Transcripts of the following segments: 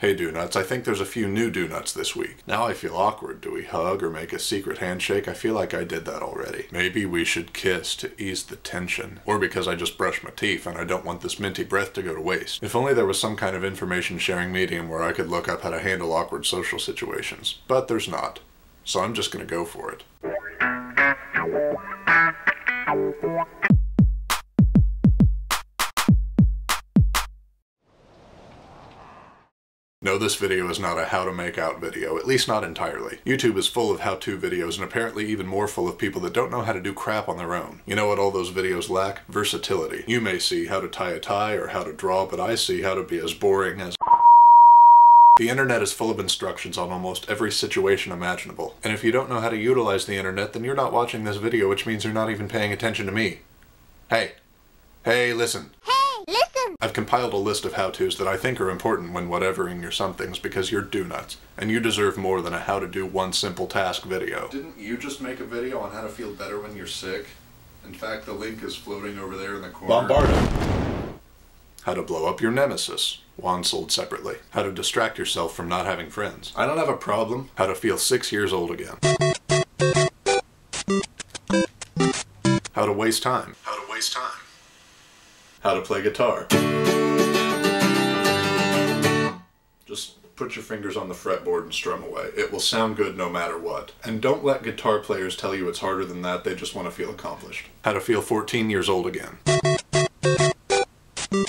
Hey do nuts, I think there's a few new do nuts this week. Now I feel awkward. Do we hug or make a secret handshake? I feel like I did that already. Maybe we should kiss to ease the tension. Or because I just brushed my teeth and I don't want this minty breath to go to waste. If only there was some kind of information sharing medium where I could look up how to handle awkward social situations. But there's not. So I'm just gonna go for it. No, this video is not a how to make out video, at least not entirely. YouTube is full of how-to videos and apparently even more full of people that don't know how to do crap on their own. You know what all those videos lack? Versatility. You may see how to tie a tie or how to draw, but I see how to be as boring as the internet is full of instructions on almost every situation imaginable. And if you don't know how to utilize the internet, then you're not watching this video, which means you're not even paying attention to me. Hey. Hey, listen. Hey, listen! I've compiled a list of how-tos that I think are important when whatevering your somethings because you're do nuts, and you deserve more than a how to do one simple task video. Didn't you just make a video on how to feel better when you're sick? In fact, the link is floating over there in the corner. Bombard him. How to blow up your nemesis. One sold separately. How to distract yourself from not having friends. I don't have a problem. How to feel six years old again. How to waste time. How to waste time. How to play guitar. Just put your fingers on the fretboard and strum away. It will sound good no matter what. And don't let guitar players tell you it's harder than that, they just want to feel accomplished. How to feel 14 years old again.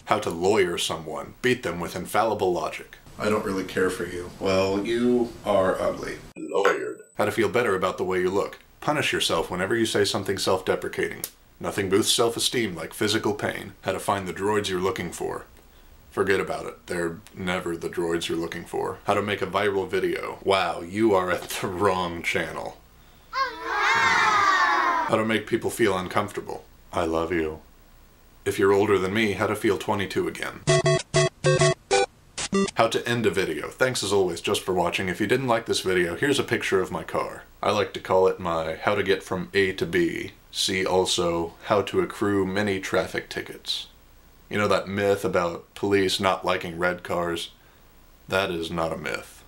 How to lawyer someone. Beat them with infallible logic. I don't really care for you. Well, you are ugly. Lawyered. How to feel better about the way you look. Punish yourself whenever you say something self-deprecating. Nothing boosts self-esteem like physical pain. How to find the droids you're looking for. Forget about it. They're never the droids you're looking for. How to make a viral video. Wow, you are at the wrong channel. How to make people feel uncomfortable. I love you. If you're older than me, how to feel 22 again. How to end a video. Thanks as always just for watching. If you didn't like this video, here's a picture of my car. I like to call it my how to get from A to B. See also how to accrue many traffic tickets. You know that myth about police not liking red cars? That is not a myth.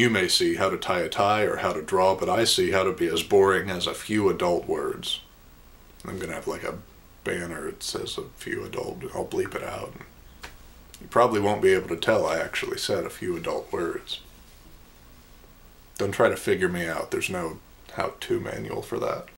You may see how to tie a tie or how to draw, but I see how to be as boring as a few adult words. I'm gonna have like a banner that says a few adult, I'll bleep it out. You probably won't be able to tell I actually said a few adult words. Don't try to figure me out, there's no how-to manual for that.